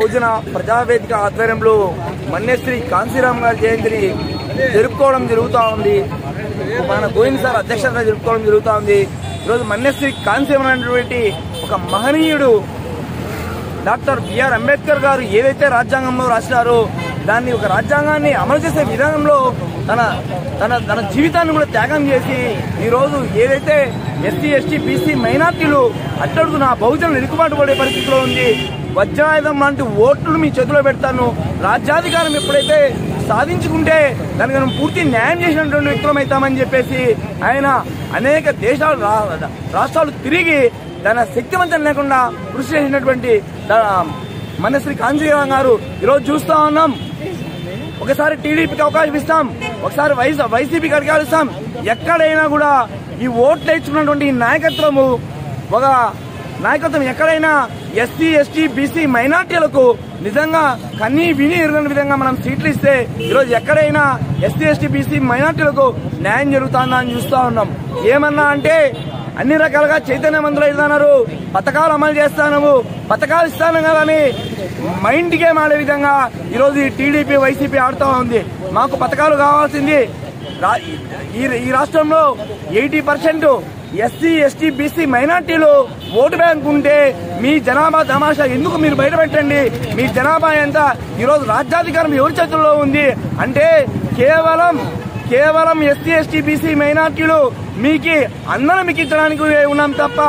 రోజున ప్రజావేదిక ఆధ్వర్యంలో మన్యశ్రీ కాంశీరామ్ గారి జయంతిని జరుపుకోవడం జరుగుతూ ఉంది. మన గోవింద్ సార్ అధ్యక్షత జరుపుకోవడం జరుగుతూ ఉంది. ఈరోజు మన్యశ్రీ కాంశీరామ్ అనేటువంటి ఒక మహనీయుడు డాక్టర్ బిఆర్ అంబేద్కర్ గారు ఏదైతే రాజ్యాంగంలో రాసినారో దాన్ని ఒక రాజ్యాంగాన్ని అమలు చేసే విధానంలో తన తన తన జీవితాన్ని కూడా త్యాగం చేసి ఈరోజు ఏదైతే ఎస్సీ ఎస్టీ బీసీ మైనార్టీలు అట్టడుగున బహుజనులు ఇరుకుబాటు పడే పరిస్థితిలో ఉంది. వజ్రాయుధం లాంటి ఓట్లు మీ చేతిలో పెడతాను. రాజ్యాధికారం ఎప్పుడైతే సాధించుకుంటే దానికి మనం పూర్తి న్యాయం చేసినటువంటి వ్యక్తులం అవుతామని చెప్పేసి ఆయన అనేక దేశాలు రా- రాష్ట్రాలు తిరిగి తన శక్తివంతం లేకుండా కృషి చేసినటువంటి మనశ్రీ మన శ్రీ గారు ఈరోజు చూస్తా ఉన్నాం. ఒకసారి టీడీపీకి అవకాశం ఇస్తాం. ఒకసారి వైస్ వైసీపీకి అడిగాలు ఇస్తాం. ఎక్కడైనా కూడా ఈ ఓట్లు ఇచ్చుకున్నటువంటి ఈ నాయకత్వము ఒక నాయకత్వం ఎక్కడైనా ఎస్సీ ఎస్టీ బీసీ మైనార్టీలకు నిజంగా కన్నీ విని ఎరుగని విధంగా మనం సీట్లు ఇస్తే ఈరోజు ఎక్కడైనా ఎస్సీ ఎస్టీ బీసీ మైనార్టీలకు న్యాయం జరుగుతుందా అని చూస్తా ఉన్నాం. ఏమన్నా అంటే అన్ని రకాలుగా చైతన్యవంతులు అవుతున్నారు పథకాలు అమలు చేస్తాను పథకాలు ఇస్తాను కదని మైండ్ గేమ్ ఆడే విధంగా ఈరోజు ఈ టీడీపీ వైసీపీ ఆడుతూ ఉంది. మాకు పథకాలు కావాల్సింది ఈ ఈ రాష్ట్రంలో eighty percent SC ST BC మైనార్టీలు ఓటు బ్యాంక్ ఉంటే మీ జనాభా తమాషా ఎందుకు మీరు బయటపెట్టండి మీ జనాభా ఎంత? ఈరోజు రాజ్యాధికారం ఎవరి చేతుల్లో ఉంది? అంటే కేవలం కేవలం ఎస్సీ ఎస్టీ బీసీ మైనార్టీలు మీకు అందరం మీకు ఇచ్చడానికి ఉన్నాం తప్ప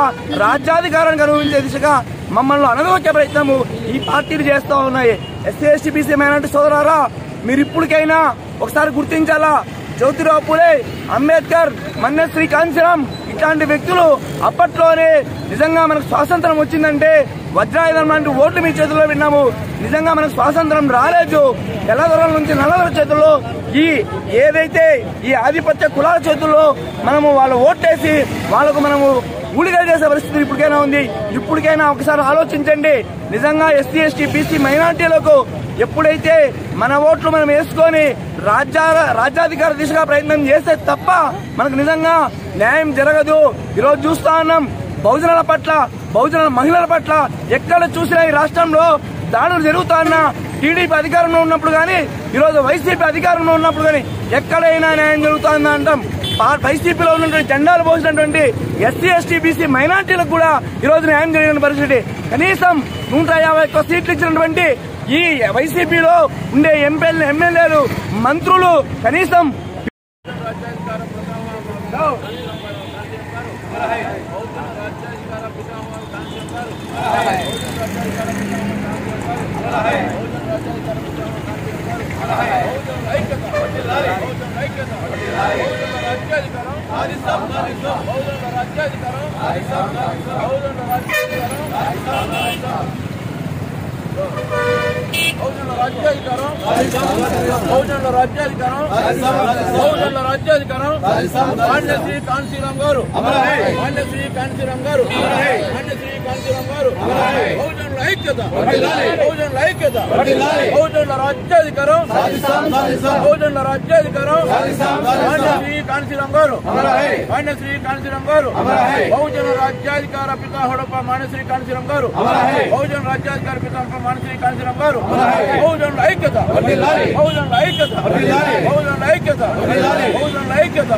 రాజ్యాధికారానికి అనుభవించే దిశగా మమ్మల్ని అనుభవించే ప్రయత్నము ఈ పార్టీలు చేస్తూ ఉన్నాయి. ఎస్సీ ఎస్టీ బీసీ మైనార్టీ సోదరారా మీరు ఇప్పటికైనా ఒకసారి గుర్తించాలా? జ్యోతిరావు పూలే అంబేద్కర్ మన్నె శ్రీ కాంచరామ్ ఇట్లాంటి వ్యక్తులు అప్పట్లోనే నిజంగా మనకు స్వాతంత్రం వచ్చిందంటే వజ్రాయుధం లాంటి ఓట్లు మీ చేతుల్లో విన్నాము. నిజంగా మనకు స్వాతంత్రం రాలేదు. తెల్లదొరల నుంచి నల్లదొర చేతుల్లో ఈ ఏదైతే ఈ ఆధిపత్య కులాల చేతుల్లో మనము వాళ్ళ ఓట్లేసి వాళ్ళకు మనము ఊడిగలు చేసే పరిస్థితి ఇప్పటికైనా ఉంది. ఇప్పటికైనా ఒకసారి ఆలోచించండి. నిజంగా ఎస్సీ ఎస్టీ బీసీ మైనార్టీలకు ఎప్పుడైతే మన ఓట్లు మనం వేసుకొని రాజ్యా రాజ్యాధికార దిశగా ప్రయత్నం చేస్తే తప్ప మనకు నిజంగా న్యాయం జరగదు. ఈరోజు చూస్తా ఉన్నాం బహుజనుల పట్ల బహుజనుల మహిళల పట్ల ఎక్కడ చూసినా ఈ రాష్ట్రంలో దాడులు జరుగుతాయన్నా టీడీపీ అధికారంలో ఉన్నప్పుడు కానీ ఈరోజు వైసీపీ అధికారంలో ఉన్నప్పుడు కానీ ఎక్కడైనా న్యాయం జరుగుతుందా అంటాం? వైసీపీలో ఉన్నటువంటి జెండాలు పోసినటువంటి ఎస్సీ ఎస్టీ బీసీ మైనార్టీలకు కూడా ఈరోజు న్యాయం జరిగిన పరిస్థితి. కనీసం నూట యాభై ఒక్క సీట్లు ఇచ్చినటువంటి ఈ వైసీపీలో ఉండే ఎంపీలు ఎమ్మెల్యేలు మంత్రులు కనీసం బహుజనుల రాజ్యాధికారం రాజ్యాధికారం రాజ్యాధికారం. పాండ్యశ్రీ కాంశీరామ్ గారు. పాండ్యశ్రీ కాంశీరామ్ గారు. పాండ్యశ్రీ కాంశీరామ్ గారు. ఐక్యత బహుజనుల ఐక్యత బహుజనుల రాజ్యాధికారం బహుజనుల రాజ్యాధికారం శ్రీ కాంశీరామ్ గారు పాండ్యశ్రీ కాంశీరామ్ గారు బహుజన రాజ్యాధికార పిత హొడప మానశ్రీ కాంశీరామ్ గారు బహుజన రాజ్యాధికార పిత హొడప మానశ్రీ కాంశీరామ్ గారు బహుజనుల ఐక్యత బహుజనుల ఐక్యత బహుజనుల ఐక్యత బహుజనుల ఐక్యత